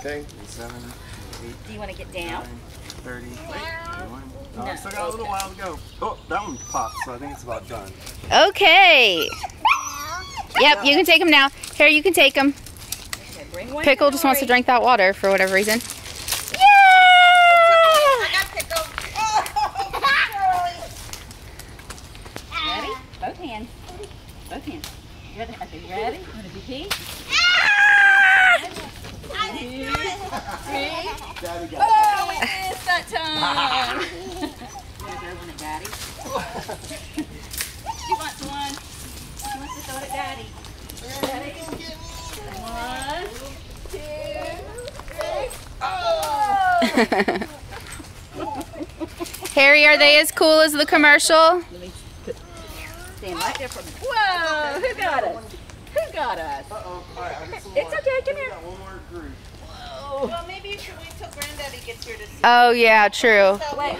Okay. Seven, eight, Do you want to get down? nine, thirty. Wait, one. Oh, No, I still got a little okay. while to go. Oh, that one popped, so I think it's about done. Okay. Yep, you can take them now. Here, you can take them. Okay, bring one Pickle to just wants to drink that water for whatever reason. Yeah! Ready? Both hands. Both hands. Ready? Are they ready? You want to do pee? Daddy got Oh, we missed that time. you want one Daddy? she wants one. She wants to throw it at Daddy. Ready? One, two, three. Oh! Harry, are they as cool as the commercial? Stand right there for me. Whoa! Who got us? Who got us? Uh-oh. All right, I got some It's okay, come here. got one more group. Well, maybe you should wait till Granddaddy gets here to see. Oh, yeah, true. Wait,